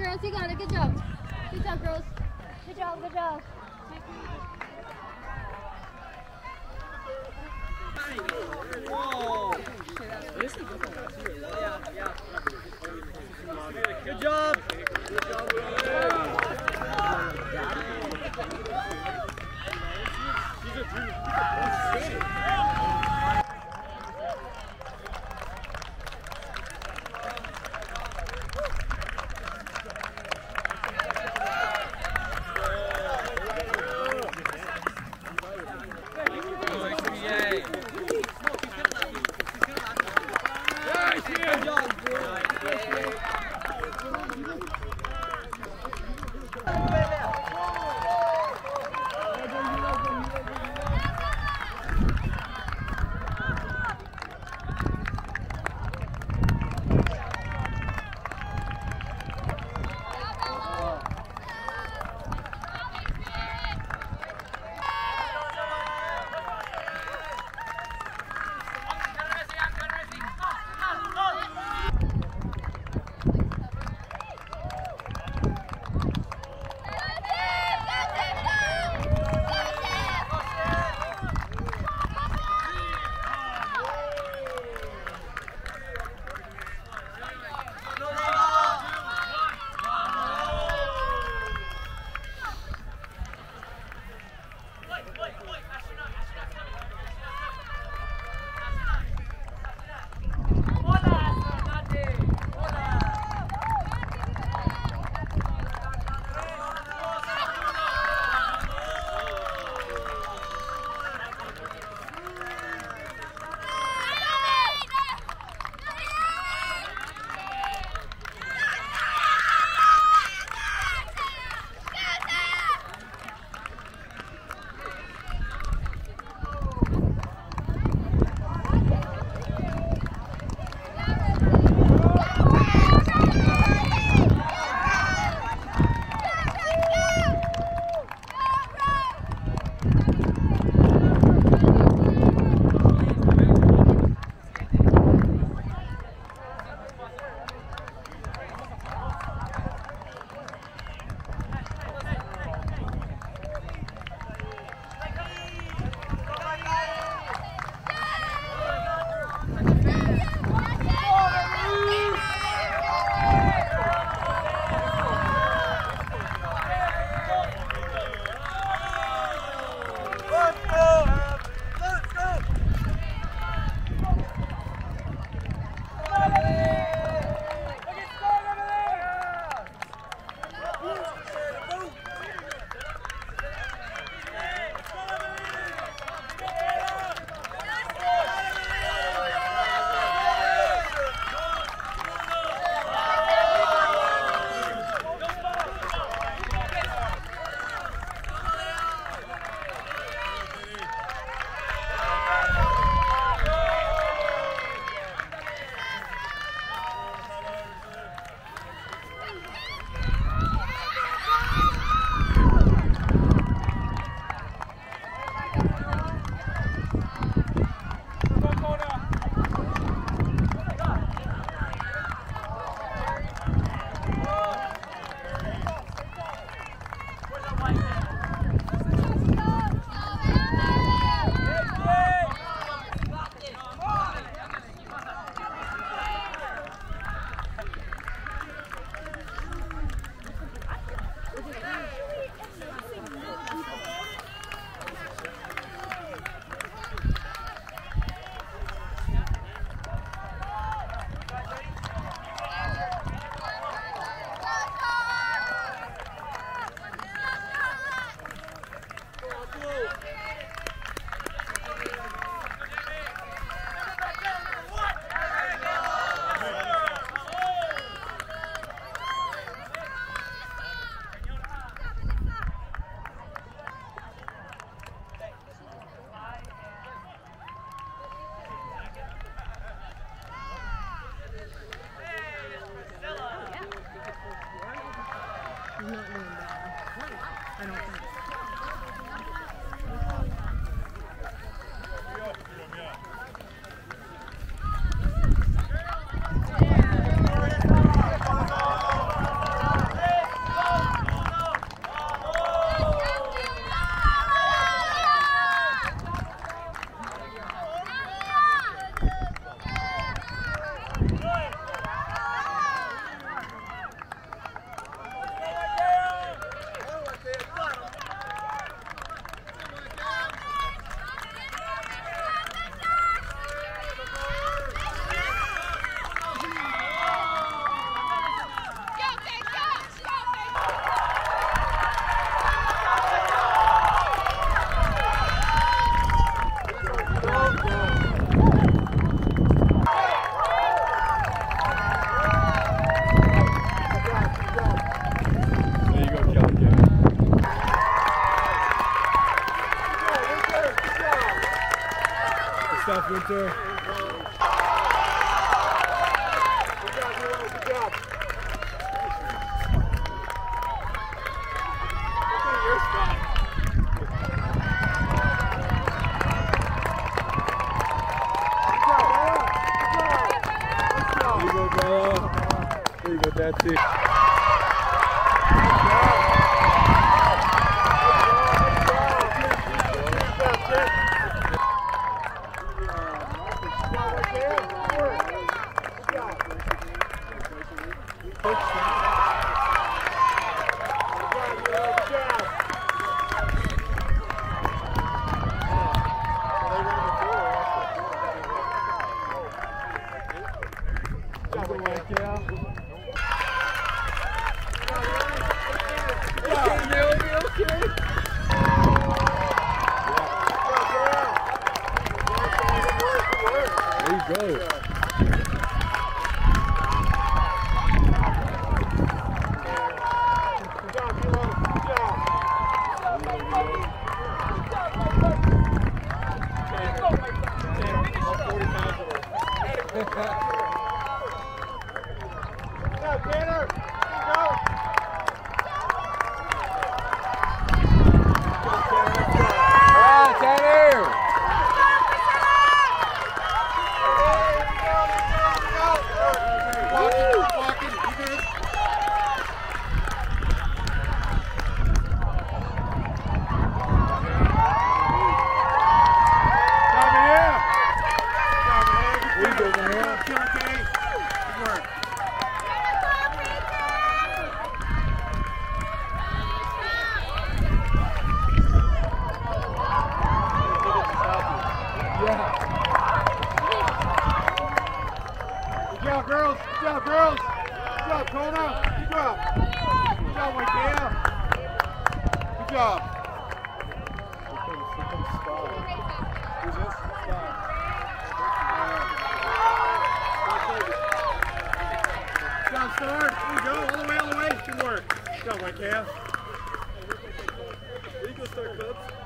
it, girls. You got it. Good job. Good job, girls. Good job. Good job. Whoa. Good job. but that's it. job. Down third. Here we go. All the way, all the way. Good work. Good my Cam. Here you go, start, Cubs.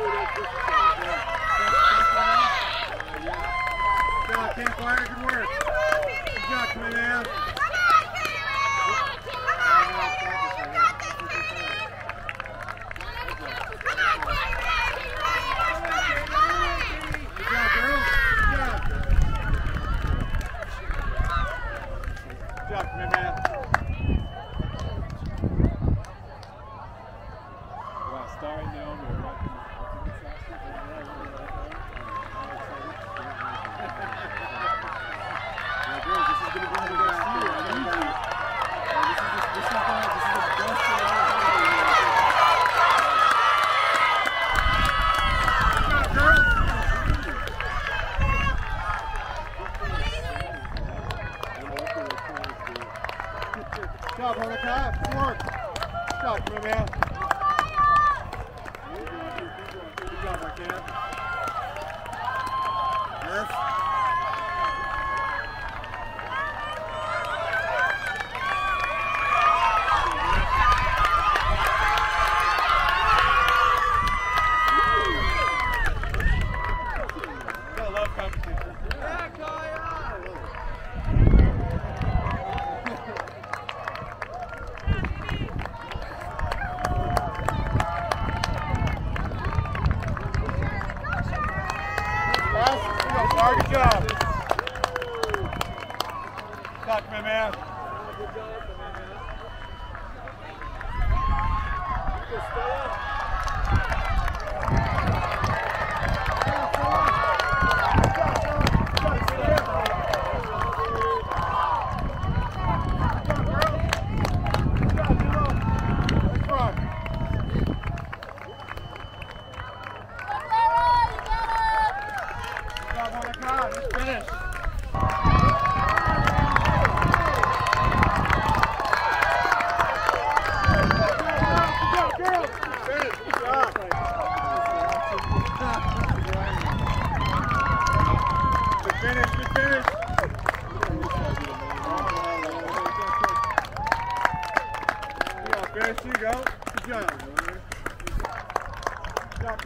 Yeah. job, Campfire. Good work. Good job, Commander.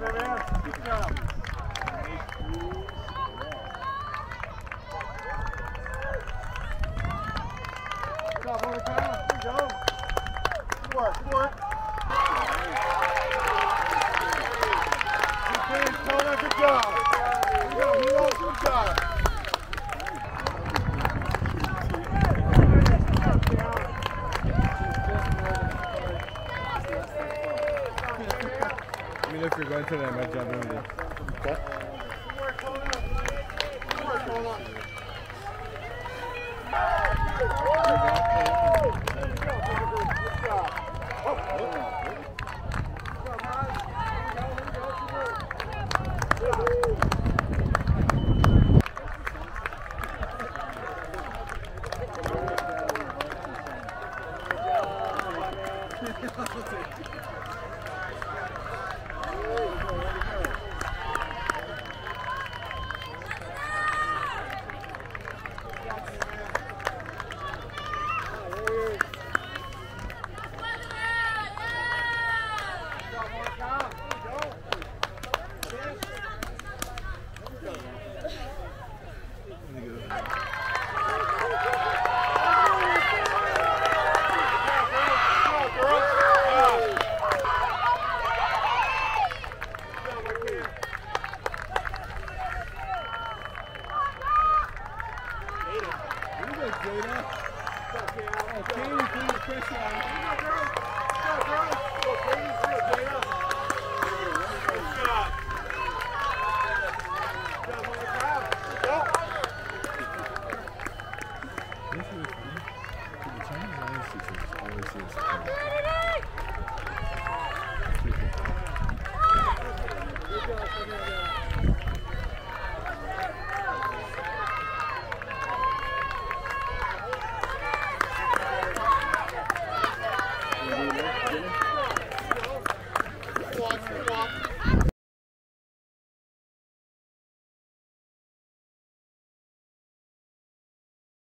Beleza, you.